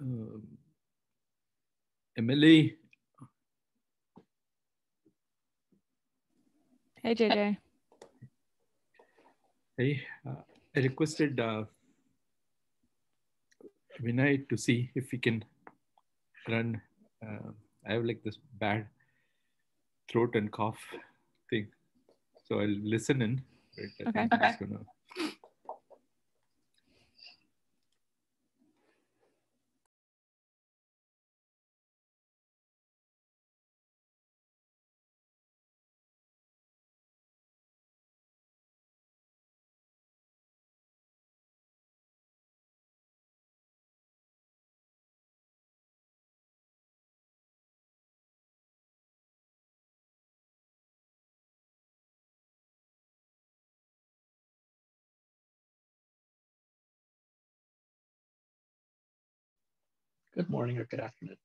um, Emily. Hey, JJ. Hey, uh, I requested uh, Vinay to see if he can run. Uh, I have like this bad throat and cough thing. So I'll listen in. Right? Okay. I'm just gonna Good morning or good afternoon.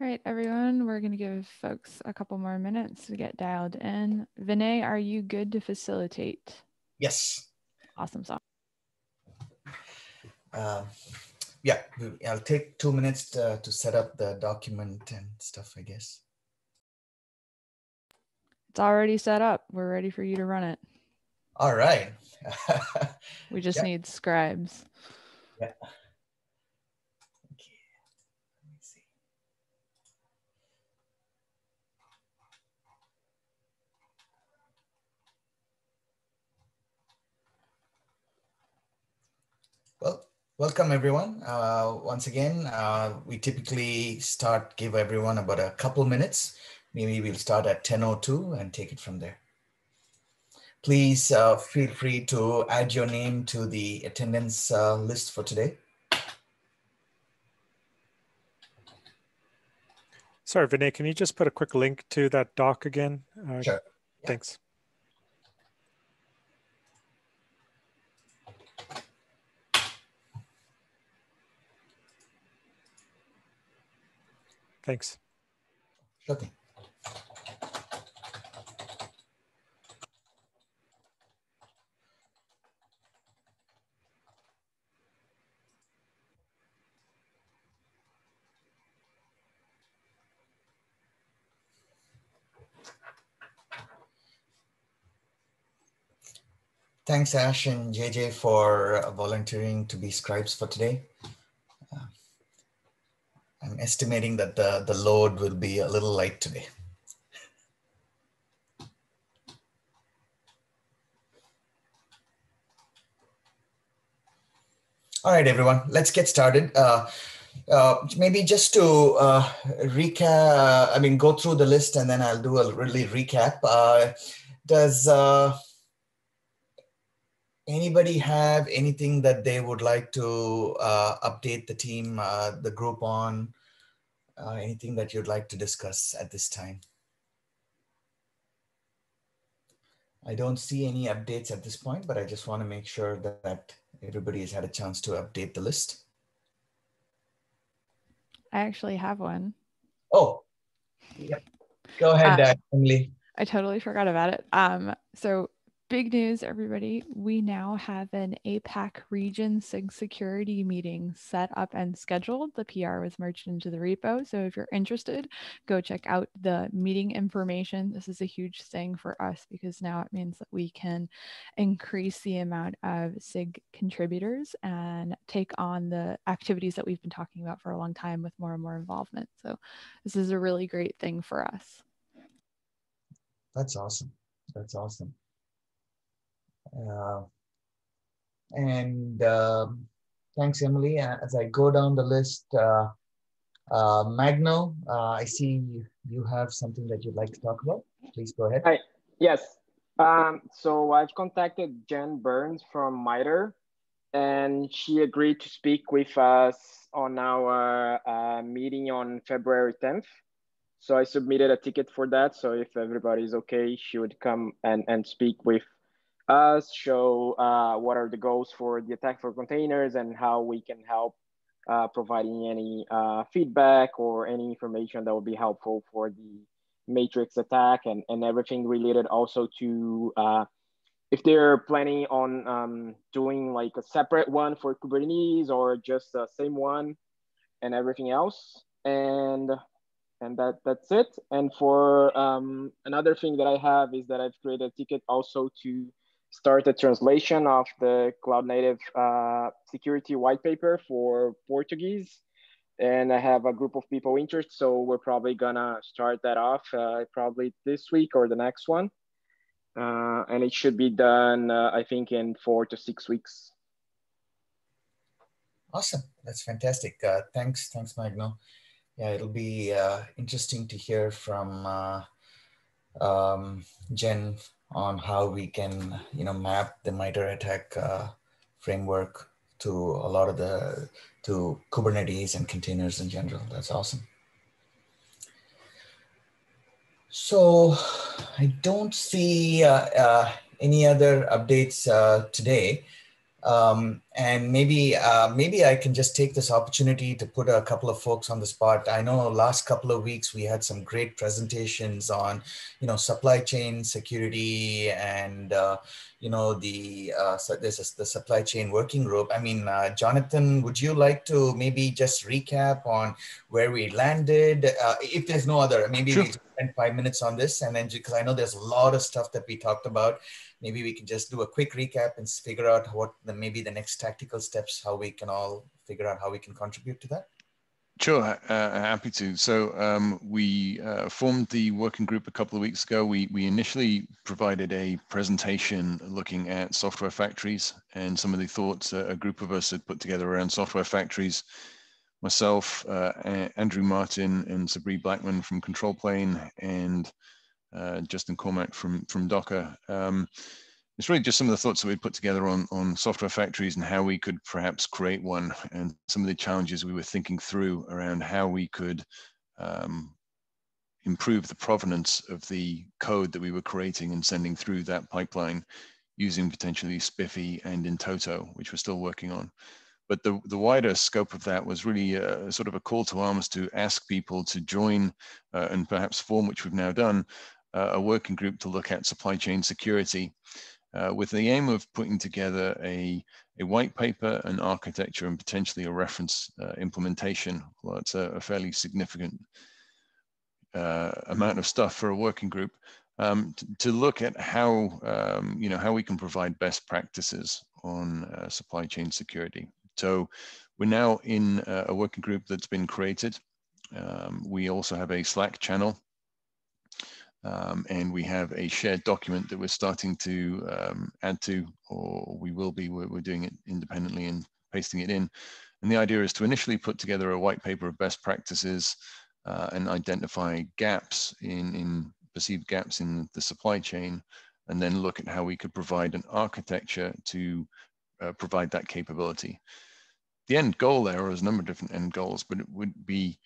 All right, everyone, we're going to give folks a couple more minutes to get dialed in. Vinay, are you good to facilitate? Yes. Awesome song. Uh, yeah, I'll take two minutes to, to set up the document and stuff, I guess. It's already set up. We're ready for you to run it. All right. We just Yeah. need scribes. Yeah. Okay. Let me see. Well, welcome everyone. Uh, once again, uh, we typically start, give everyone about a couple minutes. Maybe we'll start at 10.02 and take it from there. Please uh, feel free to add your name to the attendance uh, list for today. Sorry, Vinay, can you just put a quick link to that doc again? Uh, Sure. Yeah. Thanks. Thanks. Sure thing. Thanks, Ash and JJ, for uh, volunteering to be scribes for today. Uh, I'm estimating that the, the load will be a little light today. All right, everyone, let's get started. Uh, uh, maybe just to uh, recap, I mean, go through the list and then I'll do a really recap. Uh, does uh, anybody have anything that they would like to uh, update the team, uh, the group on? Uh, anything that you'd like to discuss at this time? I don't see any updates at this point, but I just want to make sure that, everybody has had a chance to update the list. I actually have one. Oh, yep. Go ahead, uh, Emily. I totally forgot about it. Um, so big news, everybody. We now have an APAC region SIG security meeting set up and scheduled. The PR was merged into the repo. So if you're interested, go check out the meeting information. This is a huge thing for us because now it means that we can increase the amount of SIG contributors and take on the activities that we've been talking about for a long time with more and more involvement. So this is a really great thing for us. That's awesome. That's awesome. Uh, and um, thanks, Emily. Uh, As I go down the list, uh, Magno, I see you, you have something that you'd like to talk about. Please go ahead. Hi. Yes. Um, so I've contacted Jen Burns from MITRE, and she agreed to speak with us on our uh, meeting on February 10th. So I submitted a ticket for that. So if everybody's okay, she would come and, and speak with us, show uh, what are the goals for the attack for containers and how we can help uh, providing any uh, feedback or any information that would be helpful for the matrix attack and, and everything related also to uh, if they're planning on um, doing like a separate one for Kubernetes or just the same one and everything else. And and that that's it. And for um, another thing that I have is that I've created a ticket also to start a translation of the cloud native uh, security white paper for Portuguese. And I have a group of people interested, so we're probably gonna start that off uh, probably this week or the next one. Uh, and it should be done, uh, I think, in four to six weeks. Awesome, that's fantastic. Uh, thanks, thanks, Magno. Yeah, it'll be uh, interesting to hear from um, Jen on how we can, you know, map the MITRE ATT&CK uh, framework to a lot of the, to Kubernetes and containers in general. That's awesome. So I don't see uh, uh, any other updates uh, today. Um, and maybe uh, maybe I can just take this opportunity to put a couple of folks on the spot. I know last couple of weeks we had some great presentations on, you know, supply chain security and uh, you know the uh, so this is the supply chain working group. I mean, uh, Jonathan, would you like to maybe just recap on where we landed? Uh, if there's no other, maybe sure. we spend five minutes on this, and then because I know there's a lot of stuff that we talked about maybe we can just do a quick recap and figure out what the maybe the next tactical steps, how we can all figure out how we can contribute to that. Sure, uh, happy to. So um, we uh, formed the working group a couple of weeks ago. We, we initially provided a presentation looking at software factories and some of the thoughts a group of us had put together around software factories. Myself, uh, Andrew Martin and Sabri Blackman from Control Plane and uh, Justin Cormack from, from Docker. Um, it's really just some of the thoughts that we put together on, on software factories and how we could perhaps create one and some of the challenges we were thinking through around how we could um, improve the provenance of the code that we were creating and sending through that pipeline using potentially SPIFFE and in-toto, which we're still working on. But the, the wider scope of that was really a, sort of a call to arms to ask people to join uh, and perhaps form, which we've now done, uh, a working group to look at supply chain security uh, with the aim of putting together a, a white paper, an architecture, and potentially a reference uh, implementation. Well, it's a, a fairly significant uh, amount of stuff for a working group um, to, look at how, um, you know, how we can provide best practices on uh, supply chain security. So we're now in a working group that's been created. Um, we also have a Slack channel um, and we have a shared document that we're starting to um, add to, or we will be, we're, we're, doing it independently and pasting it in. And the idea is to initially put together a white paper of best practices uh, and identify gaps in, in perceived gaps in the supply chain, and then look at how we could provide an architecture to uh, provide that capability. The end goal there is a number of different end goals, but it would be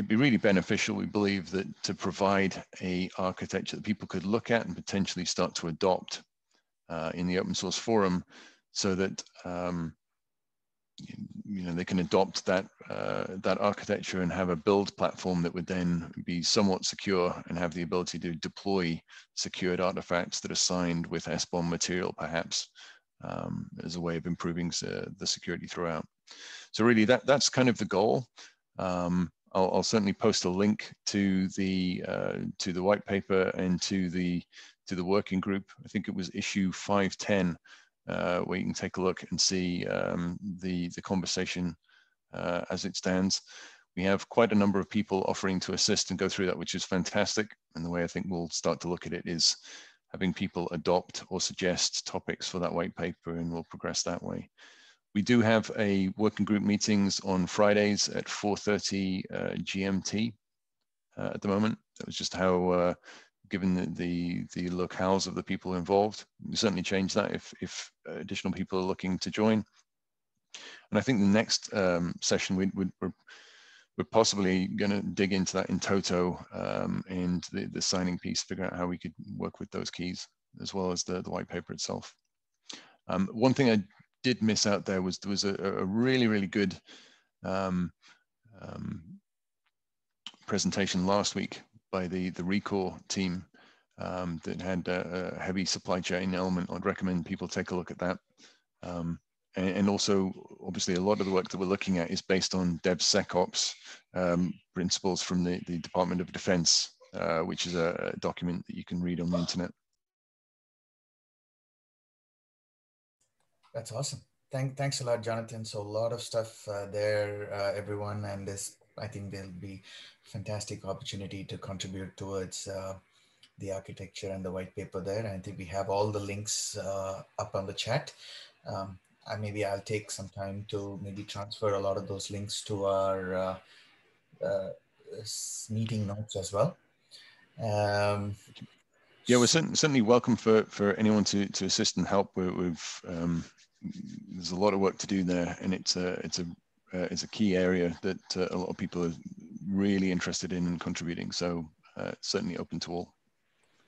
it'd be really beneficial, we believe, that to provide a architecture that people could look at and potentially start to adopt uh, in the open source forum so that um, you know they can adopt that uh, that architecture and have a build platform that would then be somewhat secure and have the ability to deploy secured artifacts that are signed with SBOM material perhaps um, as a way of improving uh, the security throughout. So really that that's kind of the goal. Um, I'll, I'll, certainly post a link to the uh, to the white paper and to the to the working group. I think it was issue 510, uh, where you can take a look and see um, the the conversation uh, as it stands. We have quite a number of people offering to assist and go through that, which is fantastic. And the way I think we'll start to look at it is having people adopt or suggest topics for that white paper, and we'll progress that way. We do have a working group meetings on Fridays at 4.30 uh, GMT uh, at the moment. That was just how, uh, given the, the, the, locales of the people involved, we certainly change that if, if additional people are looking to join. And I think the next um, session we, we, we're, we're possibly going to dig into that in-toto um, and the, the signing piece, figure out how we could work with those keys as well as the, the white paper itself. Um, one thing I did miss out there was there was a, a really really good um, um, presentation last week by the, the Rekor team um, that had a, a, heavy supply chain element. I'd recommend people take a look at that. Um, and, and, also, obviously, a lot of the work that we're looking at is based on DevSecOps um, principles from the, the Department of Defense, uh, which is a document that you can read on the internet. That's awesome. Thank, thanks a lot, Jonathan. So a lot of stuff uh, there, uh, everyone, and this I think there'll be fantastic opportunity to contribute towards uh, the architecture and the white paper there. And I think we have all the links uh, up on the chat. Um, and maybe I'll take some time to maybe transfer a lot of those links to our uh, uh, meeting notes as well. Um, yeah, we're certainly, certainly welcome for, for anyone to, to assist and help with, with um, there's a lot of work to do there, and it's a it's a uh, it's a key area that uh, a lot of people are really interested in and contributing. So uh, certainly open to all.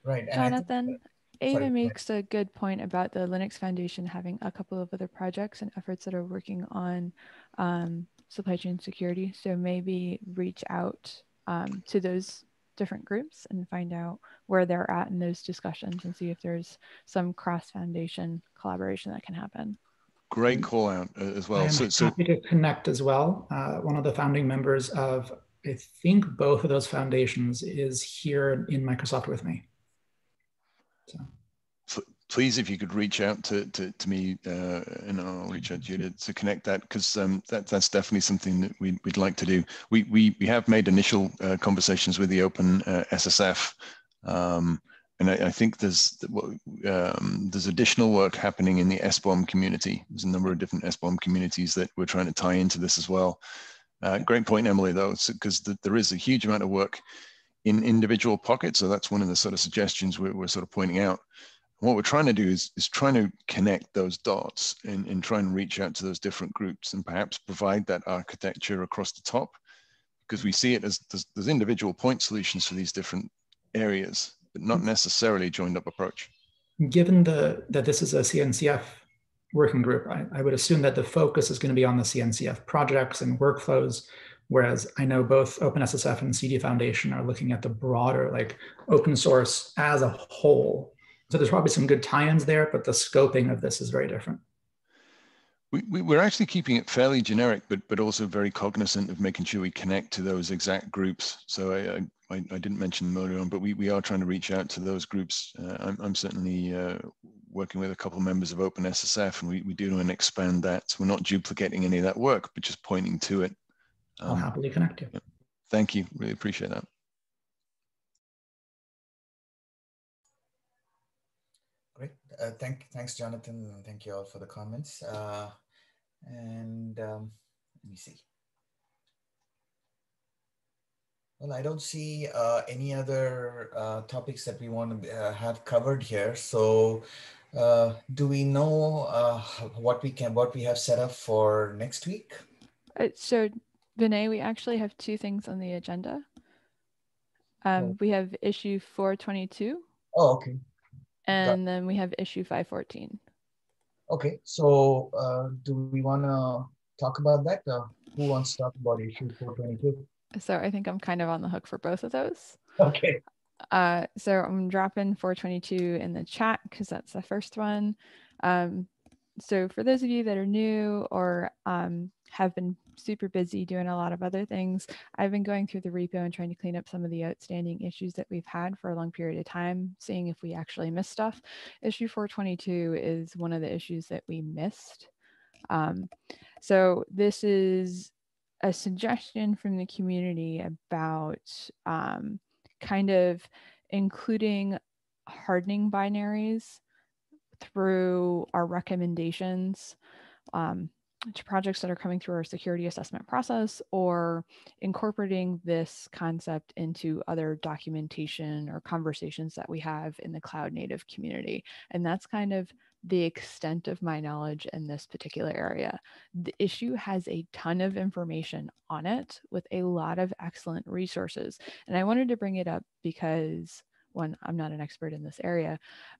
Right, Jonathan. Ava sorry, makes sorry. a good point about the Linux Foundation having a couple of other projects and efforts that are working on um, supply chain security. So maybe reach out um, to those different groups and find out where they're at in those discussions and see if there's some cross foundation collaboration that can happen. Great call out uh, as well. I'm so, happy to connect as well. Uh, one of the founding members of, I think both of those foundations is here in Microsoft with me. So please, if you could reach out to, to, to me uh, and I'll reach out to you to, to connect that because um, that, that's definitely something that we'd, we'd like to do. We, we, we have made initial uh, conversations with the Open uh, SSF um, and I, I, think there's um, there's additional work happening in the SBOM community. There's a number of different SBOM communities that we're trying to tie into this as well. Uh, great point, Emily, though, because the, there is a huge amount of work in individual pockets. So that's one of the sort of suggestions we're, we're sort of pointing out what we're trying to do is, is trying to connect those dots and, and try and reach out to those different groups and perhaps provide that architecture across the top. Because we see it as there's, there's individual point solutions for these different areas, but not mm. necessarily joined up approach. Given the that this is a CNCF working group, I, I would assume that the focus is going to be on the CNCF projects and workflows, whereas I know both OpenSSF and CD Foundation are looking at the broader, like open source as a whole so there's probably some good tie-ins there, but the scoping of this is very different. We, we, are actually keeping it fairly generic, but but also very cognizant of making sure we connect to those exact groups. So I, I, I didn't mention them earlier on, but we, we are trying to reach out to those groups. Uh, I'm, I'm certainly uh, working with a couple of members of OpenSSF, and we, we do want to expand that. So we're not duplicating any of that work, but just pointing to it. Um, I'll happily connect you. Yeah. Thank you. Really appreciate that. Uh, thank, thanks, Jonathan. Thank you all for the comments. Uh, and um, let me see. Well, I don't see uh, any other uh, topics that we want to uh, have covered here. So, uh, do we know what we can, what we have set up for next week? so, Vinay, we actually have two things on the agenda. Um, oh. We have issue 422. Oh, okay and then we have issue 514. Okay, so uh, do we want to talk about that? Uh, who wants to talk about issue 422? So I think I'm kind of on the hook for both of those. Okay. Uh, so I'm dropping 422 in the chat because that's the first one. Um, so for those of you that are new or um, have been super busy doing a lot of other things. I've been going through the repo and trying to clean up some of the outstanding issues that we've had for a long period of time, seeing if we actually missed stuff. Issue 422 is one of the issues that we missed. Um, so this is a suggestion from the community about um, kind of including hardening binaries through our recommendations. Um, to projects that are coming through our security assessment process or incorporating this concept into other documentation or conversations that we have in the cloud native community. And that's kind of the extent of my knowledge in this particular area. The issue has a ton of information on it with a lot of excellent resources. And I wanted to bring it up because one, I'm not an expert in this area,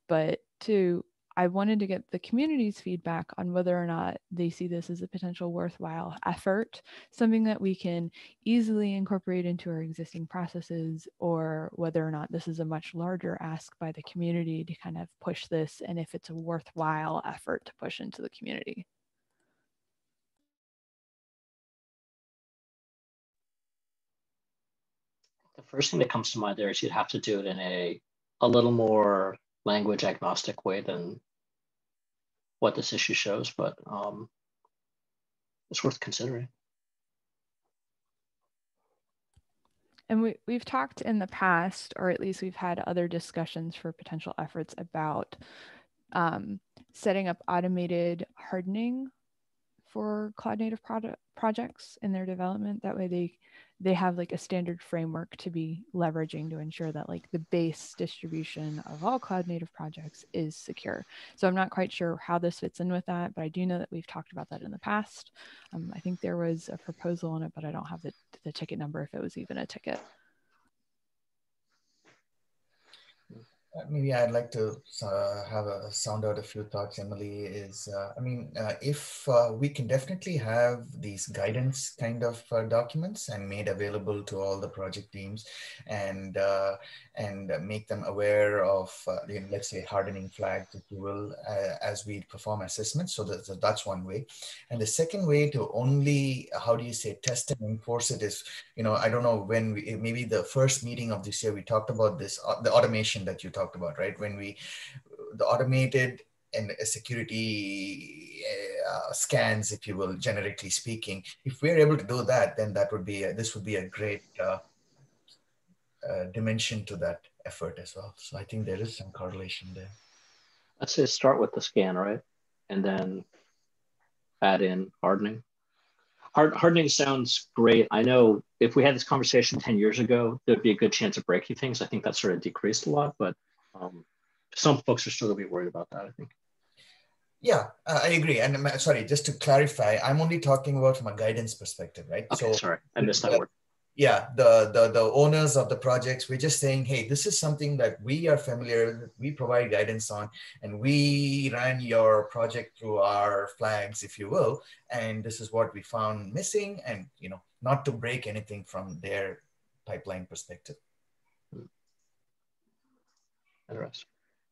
but two, I wanted to get the community's feedback on whether or not they see this as a potential worthwhile effort, something that we can easily incorporate into our existing processes, or whether or not this is a much larger ask by the community to kind of push this, and if it's a worthwhile effort to push into the community. The first thing that comes to mind there is you'd have to do it in a a little more language agnostic way than what this issue shows, but um, it's worth considering. And we, we've talked in the past, or at least we've had other discussions for potential efforts about um, setting up automated hardening for cloud native product projects in their development. That way they they have like a standard framework to be leveraging to ensure that like the base distribution of all cloud native projects is secure. So I'm not quite sure how this fits in with that, but I do know that we've talked about that in the past. Um, I think there was a proposal on it, but I don't have the, the ticket number if it was even a ticket. Maybe I'd like to uh, have a sound out a few thoughts, Emily, is, uh, I mean, uh, if uh, we can definitely have these guidance kind of uh, documents and made available to all the project teams and, and make them aware of, let's say, hardening flags, if you will, as we perform assessments. So that, that's one way. And the second way to only, how do you say, test and enforce it is, you know, I don't know when, we, maybe the first meeting of this year, we talked about this, the automation that you talked talked about, right? When we, the automated and security uh, scans, if you will, generically speaking, if we're able to do that, then that would be, a, this would be a great uh, uh, dimension to that effort as well. So I think there is some correlation there. Let's say start with the scan, right? And then add in hardening. Hard, hardening sounds great. I know if we had this conversation 10 years ago, there'd be a good chance of breaking things. I think that sort of decreased a lot, but um, some folks are still going to be worried about that, I think. Yeah, uh, I agree. And um, sorry, just to clarify, I'm only talking about from a guidance perspective, right? Okay, so sorry, I missed that word. Yeah, the, the the owners of the projects, we're just saying, hey, this is something that we are familiar, with, we provide guidance on, and we ran your project through our flags, if you will, and this is what we found missing, and you know, not to break anything from their pipeline perspective.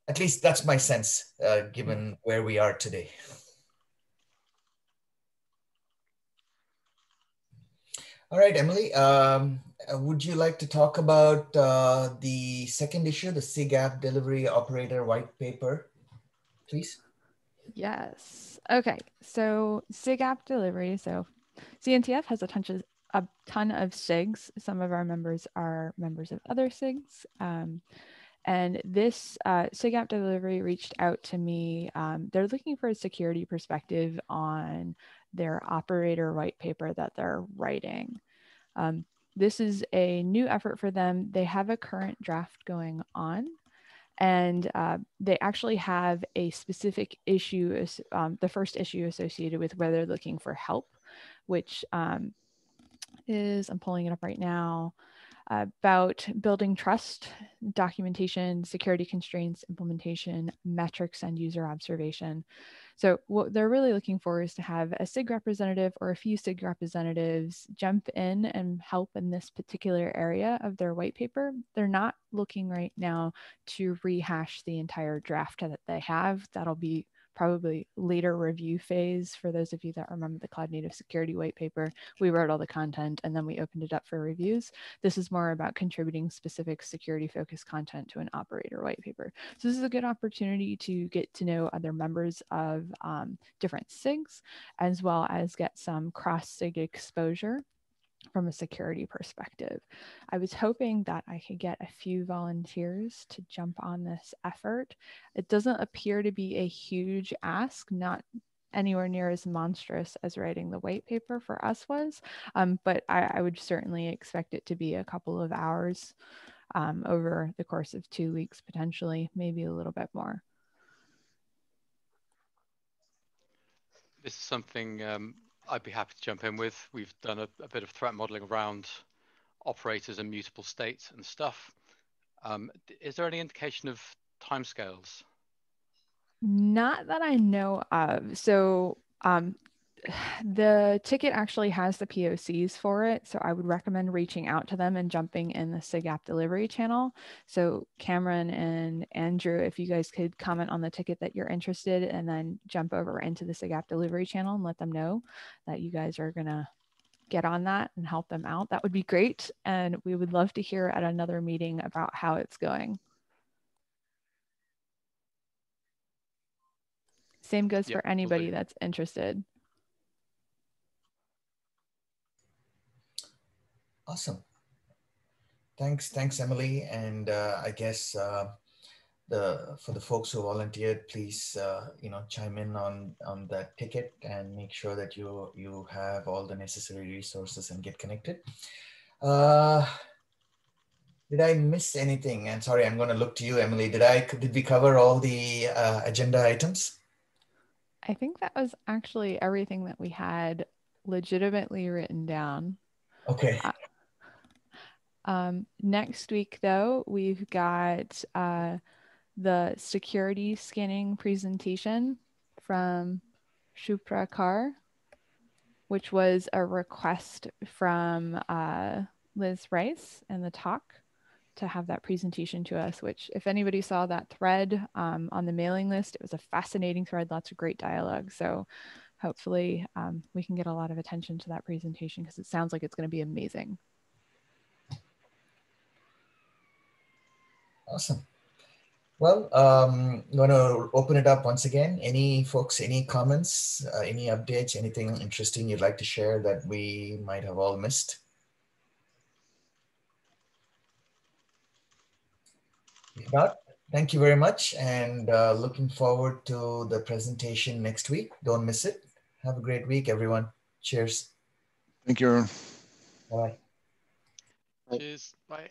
At least that's my sense, uh, given where we are today. All right, Emily, um, uh, would you like to talk about uh, the second issue, the SIG app delivery operator white paper, please? Yes. Okay. So SIG app delivery. So CNCF has a ton of, a ton of SIGs. Some of our members are members of other SIGs. Um, and this uh, SIGApp delivery reached out to me. Um, they're looking for a security perspective on their operator white paper that they're writing. Um, this is a new effort for them. They have a current draft going on, and uh, they actually have a specific issue, um, the first issue associated with where they're looking for help, which um, is, I'm pulling it up right now about building trust, documentation, security constraints, implementation, metrics, and user observation. So what they're really looking for is to have a SIG representative or a few SIG representatives jump in and help in this particular area of their white paper. They're not looking right now to rehash the entire draft that they have. That'll be probably later review phase for those of you that remember the cloud native security white paper. We wrote all the content and then we opened it up for reviews. This is more about contributing specific security focused content to an operator white paper. So this is a good opportunity to get to know other members of um, different sigs as well as get some cross sig exposure from a security perspective. I was hoping that I could get a few volunteers to jump on this effort. It doesn't appear to be a huge ask, not anywhere near as monstrous as writing the white paper for us was, um, but I, I, would certainly expect it to be a couple of hours um, over the course of two weeks, potentially, maybe a little bit more. This is something um, I'd be happy to jump in with. We've done a, a bit of threat modeling around operators and mutable states and stuff. Um, is there any indication of timescales? Not that I know of. So um, the ticket actually has the POCs for it. So I would recommend reaching out to them and jumping in the SIG app delivery channel. So Cameron and Andrew, if you guys could comment on the ticket that you're interested and then jump over into the SIG app delivery channel and let them know that you guys are going to get on that and help them out. That would be great. And we would love to hear at another meeting about how it's going. Same goes yep, for anybody that's interested. Awesome. Thanks, thanks, Emily. And uh, I guess uh, the for the folks who volunteered, please uh, you know chime in on on that ticket and make sure that you you have all the necessary resources and get connected. Uh, did I miss anything? And sorry, I'm going to look to you, Emily. Did I did we cover all the uh, agenda items? I think that was actually everything that we had legitimately written down. Okay. Um, next week, though, we've got uh, the security scanning presentation from Shubhra Kar, which was a request from uh, Liz Rice in the talk to have that presentation to us, which if anybody saw that thread um, on the mailing list, it was a fascinating thread, lots of great dialogue. So hopefully um, we can get a lot of attention to that presentation because it sounds like it's going to be amazing. Awesome. Well, um, I'm going to open it up once again. Any folks, any comments, uh, any updates, anything interesting you'd like to share that we might have all missed? If not, thank you very much and uh, looking forward to the presentation next week. Don't miss it. Have a great week, everyone. Cheers. Thank you. Bye. Cheers. Bye.